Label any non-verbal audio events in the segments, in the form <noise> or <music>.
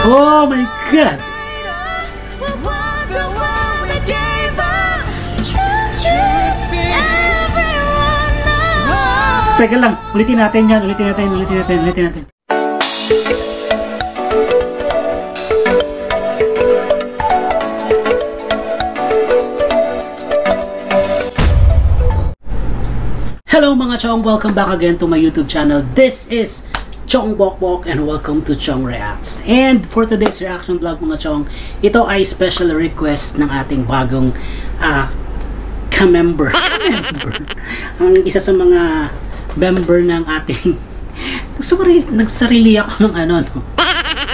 Oh my God! Teka lang, ulitin natin yan, ulitin natin, ulitin natin, ulitin natin. Hello mga chong, welcome back again to my YouTube channel. This is Chong Bok Bok and welcome to Chong Reacts. And for today's reaction vlog mga chong, ito ay special request ng ating bagong uh, ka-member. <laughs> member. Ang isa sa mga member ng ating <laughs> nagsarili, nagsarili ako ng ano no.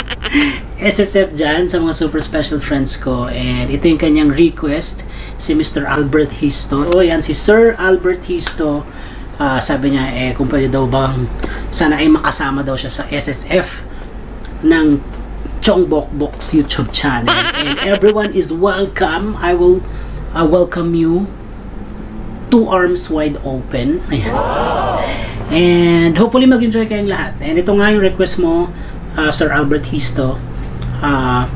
<laughs> SSF dyan sa mga super special friends ko and ito yung kanyang request si Mr. Albert Histo. O yan si Sir Albert Histo uh, sabi niya eh kung pwede daw bang sana ay makasama daw siya sa SSF ng Chong Bok Bok's YouTube channel. And everyone is welcome. I will uh, welcome you. Two arms wide open. Ayan. And hopefully mag-enjoy kayong lahat. And ito nga yung request mo uh, Sir Albert Histo. Uh,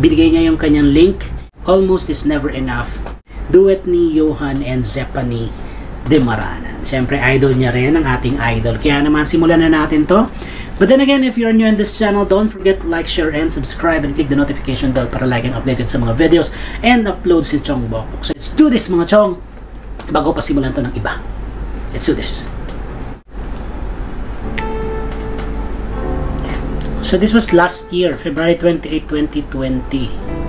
binigay niya yung kanyang link. Almost is never enough. Duet ni Johan and Zephanie de Maranan. Siyempre, idol niya rin ang ating idol. Kaya naman, simulan na natin to. But then again, if you're new in this channel, don't forget to like, share, and subscribe and click the notification bell para and updated sa mga videos and upload si Chong Bokok. So let's do this mga Chong! Bago pa simulan to ng iba. Let's do this. So this was last year, February 28, 2020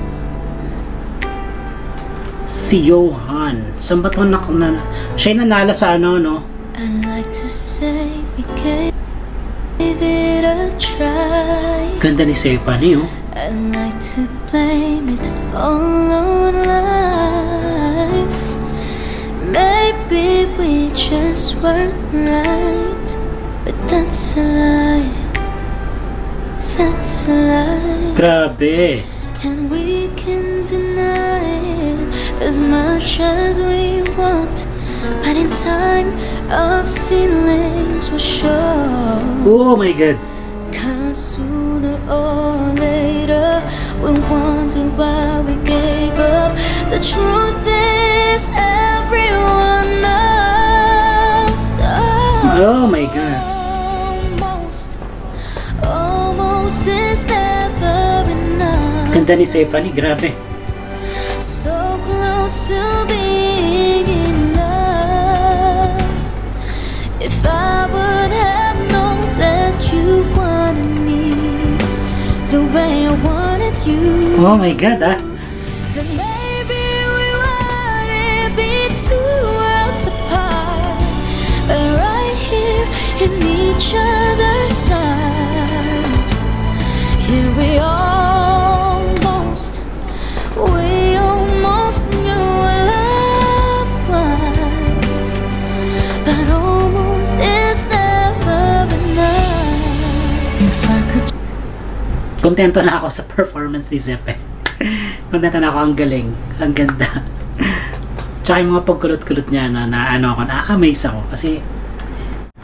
si Johan. Saan ba ito na, na, siya nanalo sa ano, no? I'd like to say we gave it a try. Ganda ni Stephanie, oh. I'd like to blame it all on life. Maybe we just weren't right, but that's a lie. That's a lie. Grabe. And we can deny as much as we want. But in time, our feelings will show. Oh my God. Cause sooner or later, we'll wonder why we gave up. The truth is, everyone knows. Oh my God. Almost, almost is never enough. Ganda ni Stephanie, grabe. So close to being in love. If I would have known that you wanted me the way I wanted you, Oh my God, ah. then maybe we wouldn't be two worlds apart. But right here in each other's Kontento na ako sa performance ni Zepe. Kontento na ako, ang galing. Ang ganda. Tsaka yung mga pagkulot-kulot niya na, na ano ako, nakaka-amaze ako. Kasi,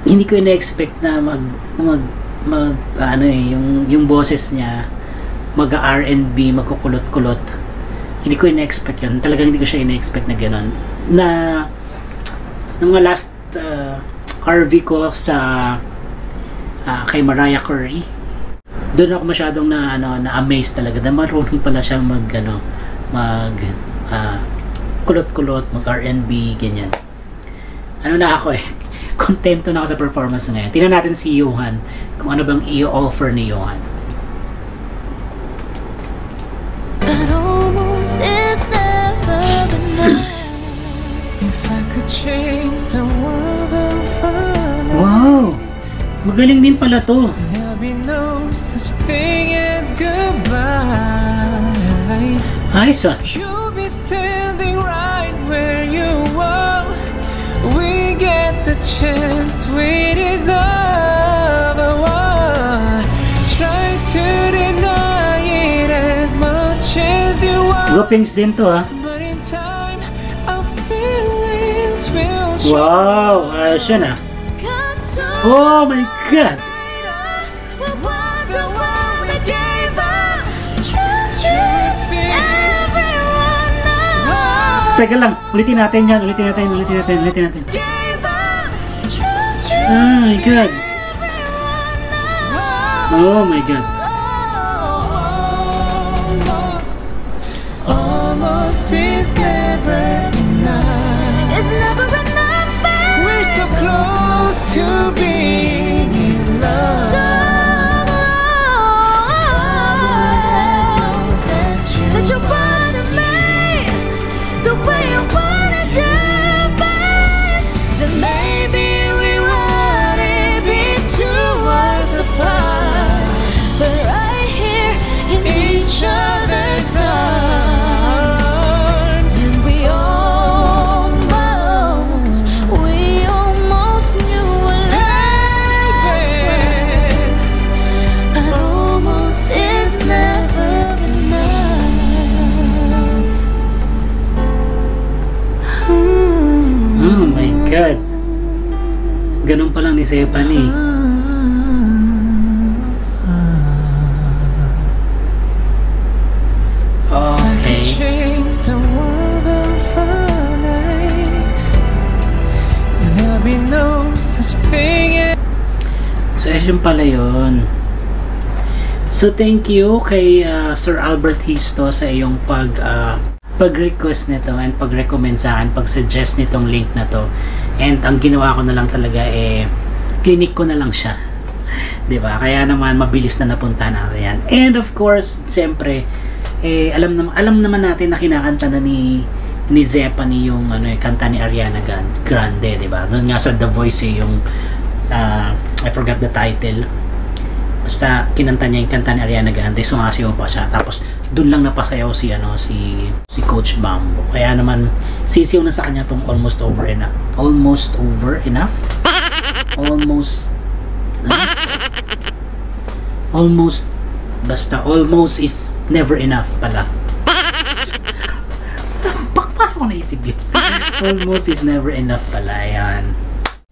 hindi ko ina-expect na mag, mag, mag, ano eh, yung, yung boses niya, mag R&B, magkukulot-kulot. Hindi ko ina-expect yun. Talagang hindi ko siya ina-expect na gano'n. Na, nung mga last uh, RV ko sa ah, kay Mariah Carey, doon ako masyadong na ano na amaze talaga. Na marunong pala siyang mag ano mag ah, kulot-kulot mag R&B ganyan. Ano na ako eh <laughs> kontento na ako sa performance ngayon tingnan natin si Johan kung ano bang i-offer ni Johan. But almost is never enough. If I could change the world wow! Magaling din pala to such thing as goodbye. ayos ah You'll be standing right where you are. We get the chance we deserve. Oh, I try to deny it as much as you want. Gopings din to ah But in time, our feelings will show. wow ayos yan ah oh my god Teka lang, ulitin natin yan, ulitin natin, ulitin natin, ulitin natin. Gave up, tried to Oh my God. Oh my God. Almost, Almost is never enough. it's never enough. We're so close to being Ganun pa lang ni Stephanie. Okay. So, yun pala yun. So, thank you kay uh, Sir Albert Histo sa iyong pag uh, pag-request nito and pag-recommend sa akin, pag-suggest nitong link na to. And ang ginawa ko na lang talaga eh, clinic ko na lang siya. <laughs> ba? Kaya naman mabilis na napunta natin yan. And of course, siyempre, eh, alam naman alam naman natin na kinakanta na ni ni Zephany yung ano eh, kanta ni Ariana Grande, 'di ba? Doon nga sa The Voice eh, yung ah, I forgot the title. Basta kinanta niya yung kanta ni Ariana Grande, sumasiyaw pa siya. Tapos doon lang napasayaw si ano si si Coach Bambo. Kaya naman sisiyaw na sa kanya tong almost over enough. Almost over enough? Almost ah? Almost basta almost is never enough pala. <laughs> Sampak pa ako naisip yun. almost is never enough pala. Ayan.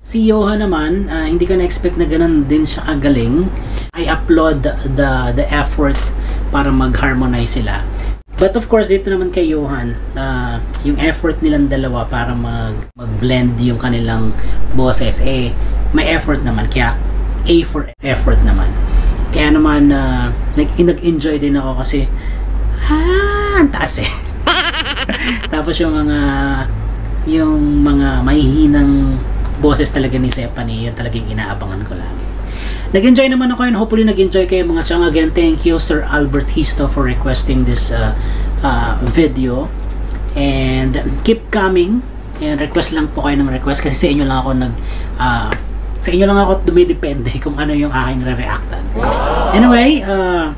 Si Johan naman, ah, hindi ko na-expect na ganun din siya kagaling. I applaud the, the, the effort para mag-harmonize sila. But of course, dito naman kay Johan, na yung effort nilang dalawa para mag, mag-blend yung kanilang boses, eh, may effort naman. Kaya, A for effort naman. Kaya naman, uh, nag, nag-enjoy din ako kasi, ha, ang taas eh. <laughs> Tapos yung mga, yung mga mahihinang boses talaga ni Stephanie, yun talagang inaabangan ko lagi. Nag-enjoy naman ako and hopefully nag-enjoy kayo mga chang. Again, thank you Sir Albert Histo for requesting this uh, uh, video. And keep coming. And request lang po kayo ng request kasi sa inyo lang ako nag uh, sa inyo lang ako dumidepende <laughs> kung ano yung aking re-reactan. Anyway, uh,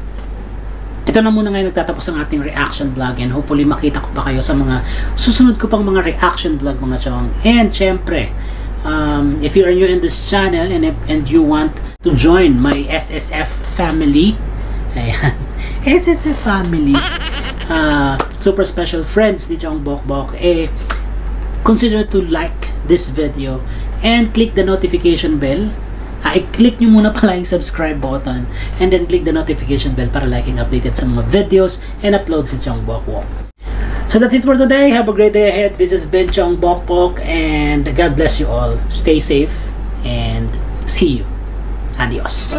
ito na muna ngayon nagtatapos ang ating reaction vlog and hopefully makita ko pa kayo sa mga susunod ko pang mga reaction vlog mga chong. And syempre, um, if you are new in this channel and, if- and you want to join my SSF family, ayan, <laughs> SSF family, uh, super special friends ni Chong Bok Bok, eh, consider to like this video and click the notification bell Ah, i-click nyo muna pala yung subscribe button and then click the notification bell para liking updated sa mga videos and uploads ni Chong Bok Bok. So that's it for today. Have a great day ahead. This is Ben Chong Bok Bok and God bless you all. Stay safe and see you. Adios.